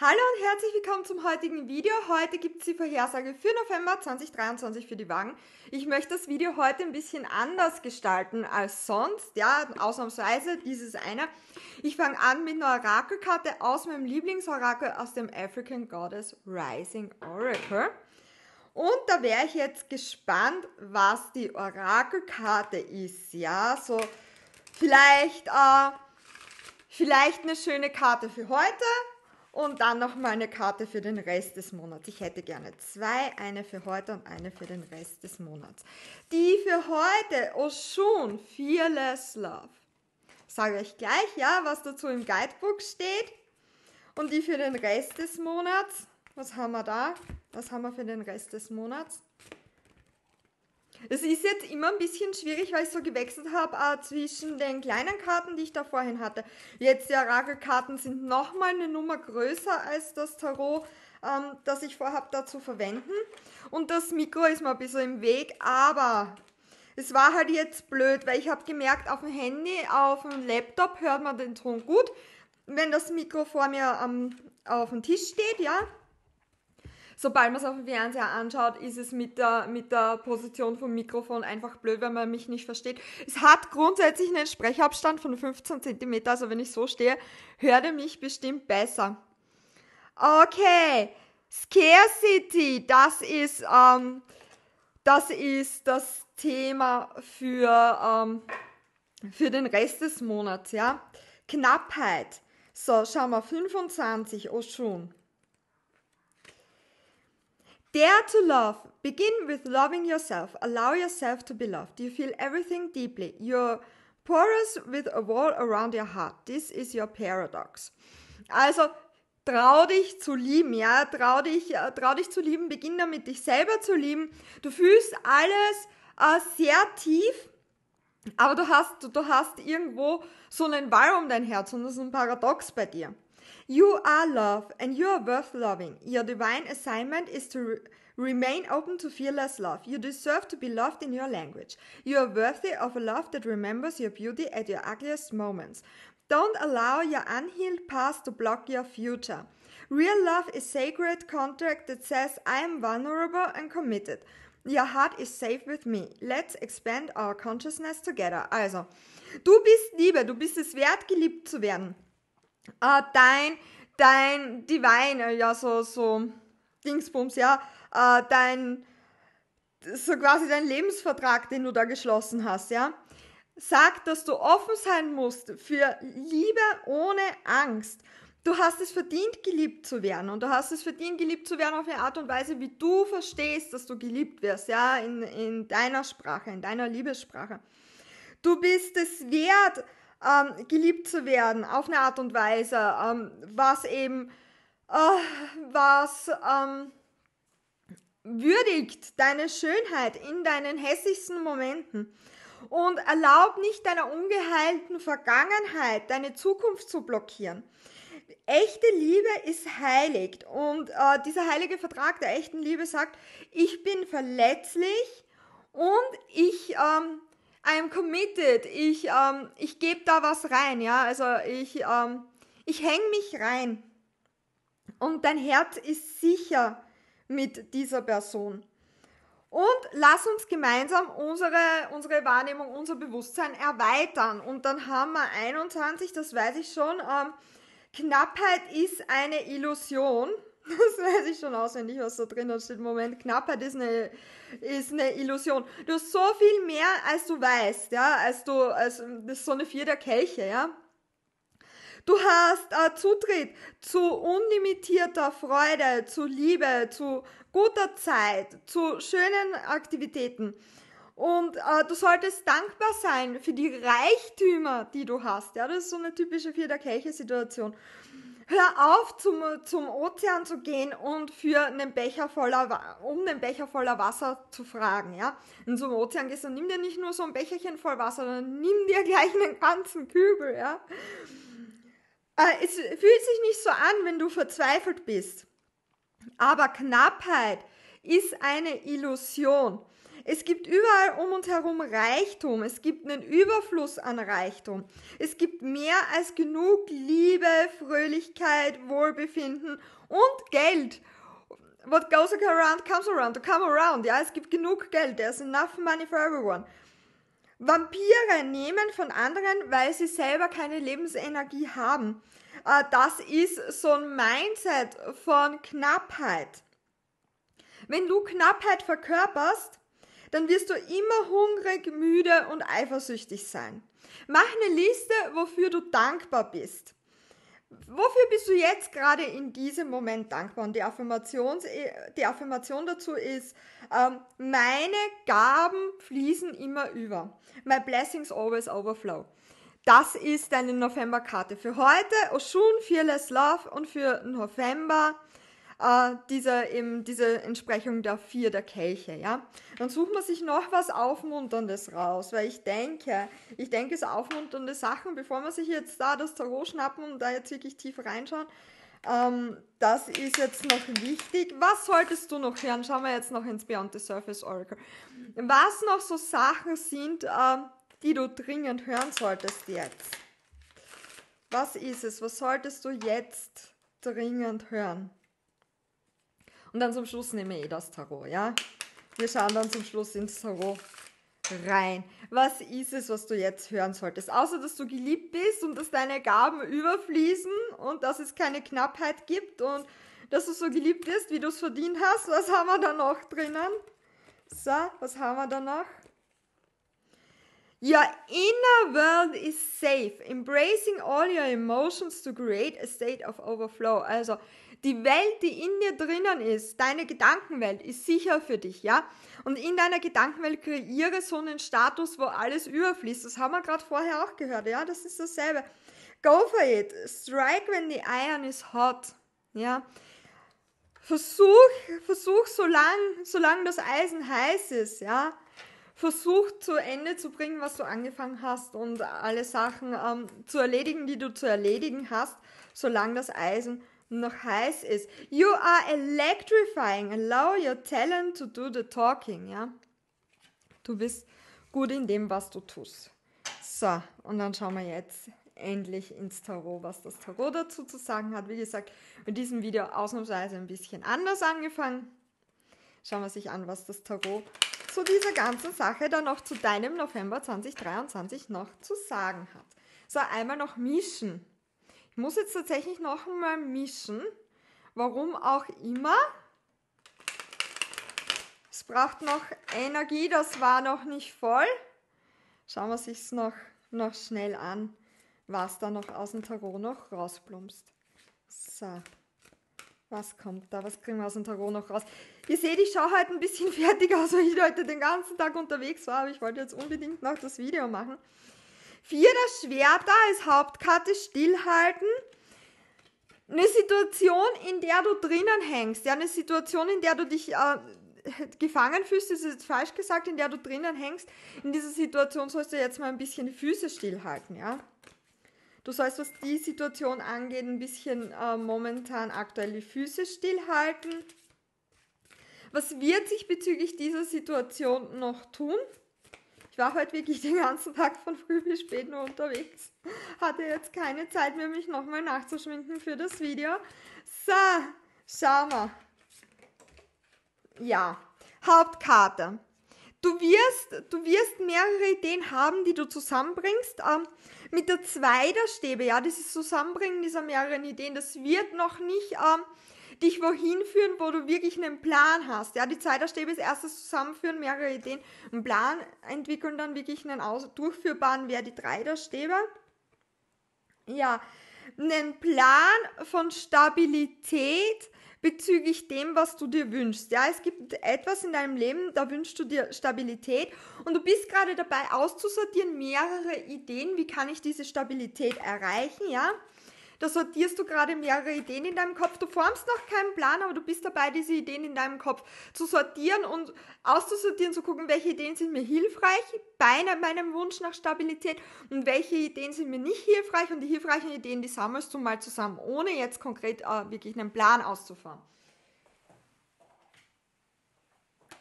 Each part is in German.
Hallo und herzlich willkommen zum heutigen Video. Heute gibt es die Vorhersage für November 2023 für die Wagen. Ich möchte das Video heute ein bisschen anders gestalten als sonst. Ja, ausnahmsweise, dieses eine. Ich fange an mit einer Orakelkarte aus meinem Lieblingsorakel aus dem African Goddess Rising Oracle. Und da wäre ich jetzt gespannt, was die Orakelkarte ist. Ja, so vielleicht, äh, vielleicht eine schöne Karte für heute und dann noch mal eine Karte für den Rest des Monats. Ich hätte gerne zwei, eine für heute und eine für den Rest des Monats. Die für heute, Oshun, Fearless Love. Sage ich gleich, ja, was dazu im Guidebook steht. Und die für den Rest des Monats, was haben wir da? Was haben wir für den Rest des Monats? Es ist jetzt immer ein bisschen schwierig, weil ich so gewechselt habe äh, zwischen den kleinen Karten, die ich da vorhin hatte. Jetzt die Orakelkarten sind nochmal eine Nummer größer als das Tarot, ähm, das ich vorhabe da zu verwenden. Und das Mikro ist mir ein bisschen im Weg, aber es war halt jetzt blöd, weil ich habe gemerkt, auf dem Handy, auf dem Laptop hört man den Ton gut. Wenn das Mikro vor mir ähm, auf dem Tisch steht, ja, sobald man es auf dem Fernseher anschaut, ist es mit der, mit der Position vom Mikrofon einfach blöd, wenn man mich nicht versteht. Es hat grundsätzlich einen Sprechabstand von 15 cm, also wenn ich so stehe, hört er mich bestimmt besser. Okay, Scarcity, das ist, ähm, das ist das Thema für, ähm, für den Rest des Monats, ja. Knappheit. So, schauen wir, 25, oh schon. Dare to love. Begin with loving yourself. Allow yourself to be loved. You feel everything deeply. You're porous with a wall around your heart. This is your paradox. Also, trau dich zu lieben, ja, trau dich, äh, trau dich zu lieben, beginn damit, dich selber zu lieben. Du fühlst alles äh, sehr tief, aber du hast, du hast irgendwo so einen Wall um dein Herz und das ist ein Paradox bei dir. You are love and you are worth loving. Your divine assignment is to re- remain open to fearless love. You deserve to be loved in your language. You are worthy of a love that remembers your beauty at your ugliest moments. Don't allow your unhealed past to block your future. Real love is sacred contract that says I am vulnerable and committed. Your heart is safe with me. Let's expand our consciousness together. Also, du bist Liebe, du bist es wert, geliebt zu werden. Äh, dein, dein Divine, ja, so, so Dingsbums, ja, äh, dein, so quasi dein Lebensvertrag, den du da geschlossen hast, ja, sagt, dass du offen sein musst für Liebe ohne Angst. Du hast es verdient, geliebt zu werden. Und du hast es verdient, geliebt zu werden auf eine Art und Weise, wie du verstehst, dass du geliebt wirst, ja, in, in deiner Sprache, in deiner Liebessprache. Du bist es wert, ähm, geliebt zu werden auf eine Art und Weise, ähm, was eben, äh, was ähm, würdigt deine Schönheit in deinen hässlichsten Momenten und erlaubt nicht deiner ungeheilten Vergangenheit deine Zukunft zu blockieren. Echte Liebe ist heilig und äh, dieser heilige Vertrag der echten Liebe sagt, ich bin verletzlich und ich ähm, I'm committed. Ich, ähm, ich gebe da was rein, ja. Also ich, ähm, ich hänge mich rein. Und dein Herz ist sicher mit dieser Person. Und lass uns gemeinsam unsere, unsere Wahrnehmung, unser Bewusstsein erweitern. Und dann haben wir 21, das weiß ich schon. Ähm, Knappheit ist eine Illusion. Das weiß ich schon auswendig, was da drin steht. Moment, Knappheit ist eine, ist eine Illusion. Du hast so viel mehr, als du weißt, ja, als du, als, das ist so eine vier der Kelche, ja. Du hast äh, Zutritt zu unlimitierter Freude, zu Liebe, zu guter Zeit, zu schönen Aktivitäten. Und äh, du solltest dankbar sein für die Reichtümer, die du hast. Ja, das ist so eine typische Vier der Kelche-Situation. Hör auf, zum, zum Ozean zu gehen und für einen Becher voller, um einen Becher voller Wasser zu fragen, ja. Und zum Ozean gehst, dann nimm dir nicht nur so ein Becherchen voll Wasser, sondern nimm dir gleich einen ganzen Kübel, ja. Äh, es fühlt sich nicht so an, wenn du verzweifelt bist. Aber Knappheit ist eine Illusion. Es gibt überall um uns herum Reichtum. Es gibt einen Überfluss an Reichtum. Es gibt mehr als genug Liebe, Fröhlichkeit, Wohlbefinden und Geld. What goes around comes around to come around. Ja, es gibt genug Geld. There's enough money for everyone. Vampire nehmen von anderen, weil sie selber keine Lebensenergie haben. Äh, das ist so ein Mindset von Knappheit. Wenn du Knappheit verkörperst, dann wirst du immer hungrig, müde und eifersüchtig sein. Mach eine Liste, wofür du dankbar bist. Wofür bist du jetzt gerade in diesem Moment dankbar? Und die, Affirmation, die Affirmation dazu ist, ähm, meine Gaben fließen immer über. My blessings always overflow. Das ist deine Novemberkarte für heute. Oshun, Fearless Love und für November äh, diese, eben diese Entsprechung der vier der Kelche, ja. Dann sucht man sich noch was Aufmunterndes raus, weil ich denke, ich denke, es aufmunternde Sachen, bevor man sich jetzt da das Tarot schnappen und da jetzt wirklich tief reinschauen, ähm, das ist jetzt noch wichtig. Was solltest du noch hören? Schauen wir jetzt noch ins Beyond the Surface Oracle. Was noch so Sachen sind, äh, die du dringend hören solltest jetzt? Was ist es? Was solltest du jetzt dringend hören? Und dann zum Schluss nehmen wir eh das Tarot, ja? Wir schauen dann zum Schluss ins Tarot rein. Was ist es, was du jetzt hören solltest? Außer, dass du geliebt bist und dass deine Gaben überfließen und dass es keine Knappheit gibt und dass du so geliebt bist, wie du es verdient hast. Was haben wir da noch drinnen? So, was haben wir da noch? Your inner world is safe, embracing all your emotions to create a state of overflow. Also, die Welt, die in dir drinnen ist, deine Gedankenwelt, ist sicher für dich, ja? Und in deiner Gedankenwelt kreiere so einen Status, wo alles überfließt. Das haben wir gerade vorher auch gehört, ja? Das ist dasselbe. Go for it. Strike when the iron is hot, ja? Versuch, versuch, solange solang das Eisen heiß ist, ja? Versuch zu Ende zu bringen, was du angefangen hast und alle Sachen ähm, zu erledigen, die du zu erledigen hast, solange das Eisen noch heiß ist. You are electrifying. Allow your talent to do the talking, ja. Du bist gut in dem, was du tust. So, und dann schauen wir jetzt endlich ins Tarot, was das Tarot dazu zu sagen hat. Wie gesagt, mit diesem Video ausnahmsweise ein bisschen anders angefangen. Schauen wir sich an, was das Tarot zu dieser ganzen Sache dann noch zu deinem November 2023 noch zu sagen hat. So, einmal noch mischen. Ich muss jetzt tatsächlich noch einmal mischen. Warum auch immer. Es braucht noch Energie, das war noch nicht voll. Schauen wir sich noch, noch schnell an, was da noch aus dem Tarot noch rausplumpst. So, was kommt da? Was kriegen wir aus dem Tarot noch raus? Ihr seht, ich schaue heute ein bisschen fertig aus, weil ich heute den ganzen Tag unterwegs war, aber ich wollte jetzt unbedingt noch das Video machen. Vier der Schwerter als Hauptkarte stillhalten. Eine Situation, in der du drinnen hängst. Ja, eine Situation, in der du dich äh, gefangen fühlst, ist jetzt falsch gesagt, in der du drinnen hängst. In dieser Situation sollst du jetzt mal ein bisschen die Füße stillhalten, ja. Du sollst, was die Situation angeht, ein bisschen äh, momentan aktuell die Füße stillhalten. Was wird sich bezüglich dieser Situation noch tun? Ich war heute wirklich den ganzen Tag von früh bis spät nur unterwegs. Hatte jetzt keine Zeit mehr, mich nochmal nachzuschminken für das Video. So, schauen wir. Ja, Hauptkarte. Du wirst, du wirst mehrere Ideen haben, die du zusammenbringst. Ähm, mit der zwei der Stäbe, ja, dieses Zusammenbringen dieser mehreren Ideen, das wird noch nicht ähm, dich wohin führen, wo du wirklich einen Plan hast. Ja, die Zeit der Stäbe ist erstes Zusammenführen, mehrere Ideen, einen Plan entwickeln, dann wirklich einen aus durchführbaren wäre die drei der Stäbe. Ja, einen Plan von Stabilität bezüglich dem, was du dir wünschst. Ja, es gibt etwas in deinem Leben, da wünschst du dir Stabilität und du bist gerade dabei auszusortieren mehrere Ideen, wie kann ich diese Stabilität erreichen, ja? Da sortierst du gerade mehrere Ideen in deinem Kopf. Du formst noch keinen Plan, aber du bist dabei, diese Ideen in deinem Kopf zu sortieren und auszusortieren, zu gucken, welche Ideen sind mir hilfreich bei meinem Wunsch nach Stabilität und welche Ideen sind mir nicht hilfreich. Und die hilfreichen Ideen, die sammelst du mal zusammen, ohne jetzt konkret äh, wirklich einen Plan auszufahren.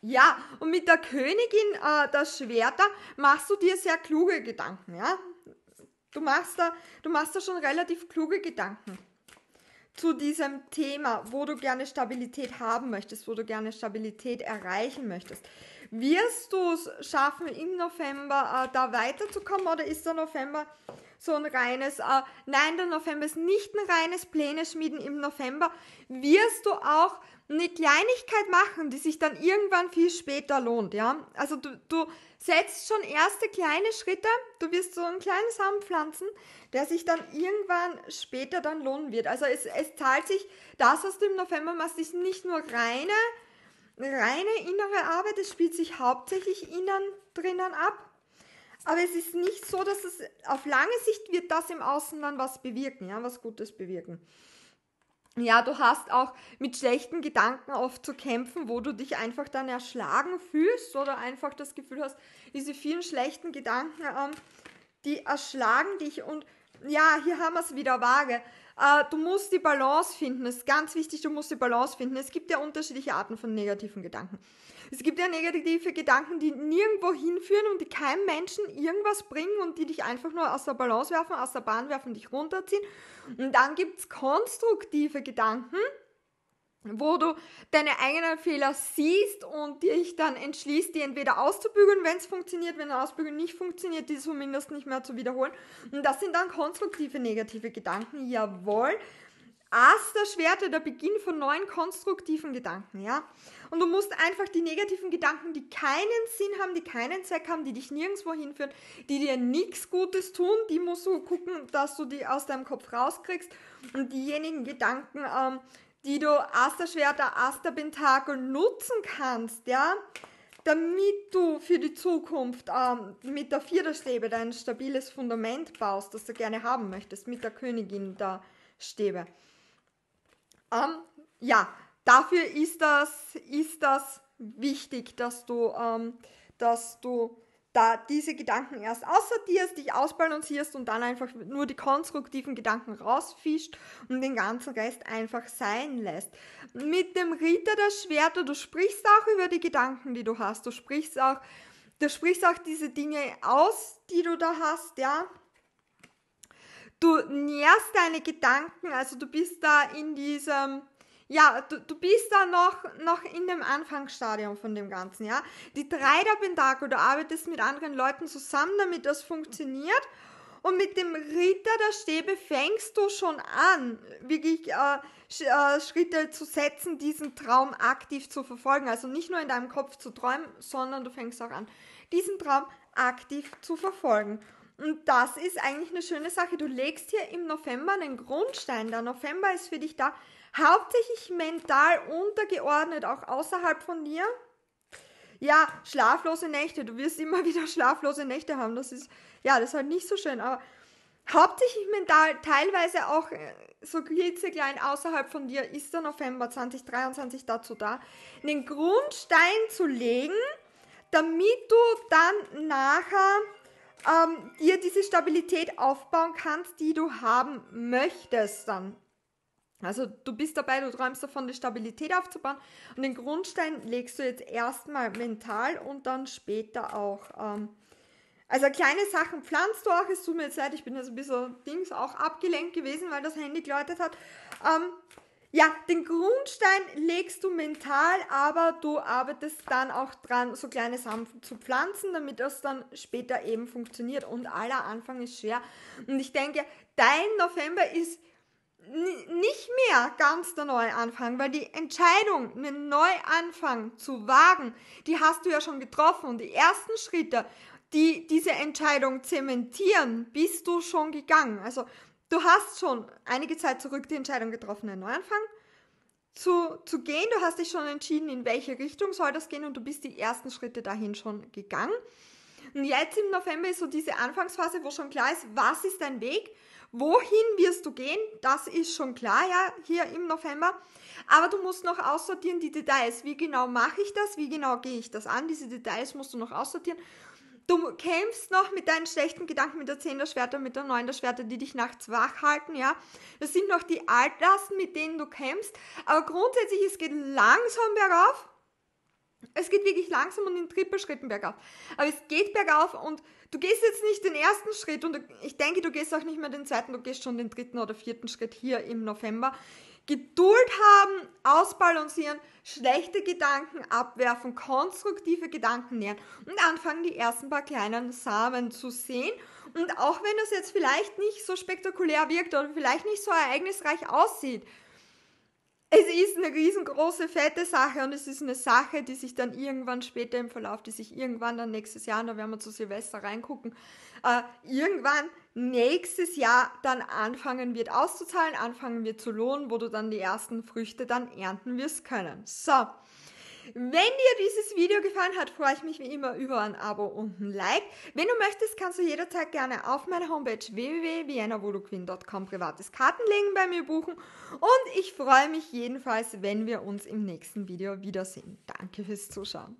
Ja, und mit der Königin äh, der Schwerter machst du dir sehr kluge Gedanken, ja. Du machst da, du machst da schon relativ kluge Gedanken zu diesem Thema, wo du gerne Stabilität haben möchtest, wo du gerne Stabilität erreichen möchtest. Wirst du es schaffen, im November äh, da weiterzukommen oder ist der November so ein reines, äh, nein, der November ist nicht ein reines Pläne schmieden. Im November wirst du auch eine Kleinigkeit machen, die sich dann irgendwann viel später lohnt, ja. Also du, du setzt schon erste kleine Schritte, du wirst so einen kleinen Samen pflanzen, der sich dann irgendwann später dann lohnen wird. Also es, es zahlt sich, das, was du im November machst, ist nicht nur reine, reine innere Arbeit, es spielt sich hauptsächlich innen drinnen ab. Aber es ist nicht so, dass es auf lange Sicht wird das im Außen dann was bewirken, ja, was Gutes bewirken. Ja, du hast auch mit schlechten Gedanken oft zu kämpfen, wo du dich einfach dann erschlagen fühlst oder einfach das Gefühl hast, diese vielen schlechten Gedanken, ähm, die erschlagen dich und ja, hier haben wir es wieder vage. Äh, du musst die Balance finden. Es ist ganz wichtig, du musst die Balance finden. Es gibt ja unterschiedliche Arten von negativen Gedanken. Es gibt ja negative Gedanken, die nirgendwo hinführen und die keinem Menschen irgendwas bringen und die dich einfach nur aus der Balance werfen, aus der Bahn werfen, dich runterziehen. Und dann gibt es konstruktive Gedanken, wo du deine eigenen Fehler siehst und dich dann entschließt, die entweder auszubügeln, wenn es funktioniert, wenn Ausbügeln nicht funktioniert, die zumindest nicht mehr zu wiederholen. Und das sind dann konstruktive negative Gedanken, jawohl. Ass der Schwerte, der Beginn von neuen konstruktiven Gedanken, ja. Und du musst einfach die negativen Gedanken, die keinen Sinn haben, die keinen Zweck haben, die dich nirgendwo hinführen, die dir nichts Gutes tun, die musst du gucken, dass du die aus deinem Kopf rauskriegst. Und diejenigen Gedanken, ähm, die du Asterschwerter, Asterpentakel nutzen kannst, ja, damit du für die Zukunft ähm, mit der Vierterstäbe dein stabiles Fundament baust, das du gerne haben möchtest, mit der Königin der Stäbe. Ähm, ja, dafür ist das, ist das wichtig, dass du, ähm, dass du da diese Gedanken erst aussortierst, dich ausbalancierst und dann einfach nur die konstruktiven Gedanken rausfischt und den ganzen Rest einfach sein lässt. Mit dem Ritter der Schwerter, du sprichst auch über die Gedanken, die du hast. Du sprichst auch, du sprichst auch diese Dinge aus, die du da hast, ja. Du nährst deine Gedanken, also du bist da in diesem, ja, du, du bist da noch, noch in dem Anfangsstadium von dem Ganzen, ja. Die drei der Pentakel, du arbeitest mit anderen Leuten zusammen, damit das funktioniert. Und mit dem Ritter der Stäbe fängst du schon an, wirklich äh, äh, Schritte zu setzen, diesen Traum aktiv zu verfolgen. Also nicht nur in deinem Kopf zu träumen, sondern du fängst auch an, diesen Traum aktiv zu verfolgen. Und das ist eigentlich eine schöne Sache. Du legst hier im November einen Grundstein. Der November ist für dich da, hauptsächlich mental untergeordnet, auch außerhalb von dir. Ja, schlaflose Nächte. Du wirst immer wieder schlaflose Nächte haben. Das ist, ja, das ist halt nicht so schön. Aber hauptsächlich mental, teilweise auch äh, so klitzeklein außerhalb von dir, ist der November 2023 dazu da, einen Grundstein zu legen, damit du dann nachher ähm, dir diese Stabilität aufbauen kannst, die du haben möchtest dann also du bist dabei, du träumst davon, die Stabilität aufzubauen und den Grundstein legst du jetzt erstmal mental und dann später auch. Ähm, also kleine Sachen pflanzt du auch, es tut mir jetzt leid, ich bin jetzt ein bisschen Dings auch abgelenkt gewesen, weil das Handy geläutet hat. Ähm, ja, den Grundstein legst du mental, aber du arbeitest dann auch dran, so kleine Samen zu pflanzen, damit das dann später eben funktioniert. Und aller Anfang ist schwer. Und ich denke, dein November ist nicht mehr ganz der Neuanfang, weil die Entscheidung, einen Neuanfang zu wagen, die hast du ja schon getroffen und die ersten Schritte, die diese Entscheidung zementieren, bist du schon gegangen. Also du hast schon einige Zeit zurück die Entscheidung getroffen, einen Neuanfang zu, zu gehen. Du hast dich schon entschieden, in welche Richtung soll das gehen und du bist die ersten Schritte dahin schon gegangen. Und jetzt im November ist so diese Anfangsphase, wo schon klar ist, was ist dein Weg Wohin wirst du gehen? Das ist schon klar, ja, hier im November. Aber du musst noch aussortieren die Details. Wie genau mache ich das? Wie genau gehe ich das an? Diese Details musst du noch aussortieren. Du kämpfst noch mit deinen schlechten Gedanken mit der 10 der Schwerter, mit der 9 der Schwerter, die dich nachts wach halten, ja. Das sind noch die Altlasten, mit denen du kämpfst. Aber grundsätzlich, es geht langsam bergauf. Es geht wirklich langsam und in Trippelschritten bergauf. Aber es geht bergauf und du gehst jetzt nicht den ersten Schritt und ich denke, du gehst auch nicht mehr den zweiten, du gehst schon den dritten oder vierten Schritt hier im November. Geduld haben, ausbalancieren, schlechte Gedanken abwerfen, konstruktive Gedanken nähern und anfangen, die ersten paar kleinen Samen zu sehen. Und auch wenn das jetzt vielleicht nicht so spektakulär wirkt oder vielleicht nicht so ereignisreich aussieht, es ist eine riesengroße, fette Sache und es ist eine Sache, die sich dann irgendwann später im Verlauf, die sich irgendwann dann nächstes Jahr, und da werden wir zu Silvester reingucken, äh, irgendwann nächstes Jahr dann anfangen wird auszuzahlen, anfangen wird zu lohnen, wo du dann die ersten Früchte dann ernten wirst können. So, wenn dir dieses Video gefallen hat, freue ich mich wie immer über ein Abo und ein Like. Wenn du möchtest, kannst du jederzeit gerne auf meiner Homepage www.viennavoluquin.com privates Kartenlegen bei mir buchen. Und ich freue mich jedenfalls, wenn wir uns im nächsten Video wiedersehen. Danke fürs Zuschauen.